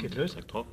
Geht los. Drück drauf.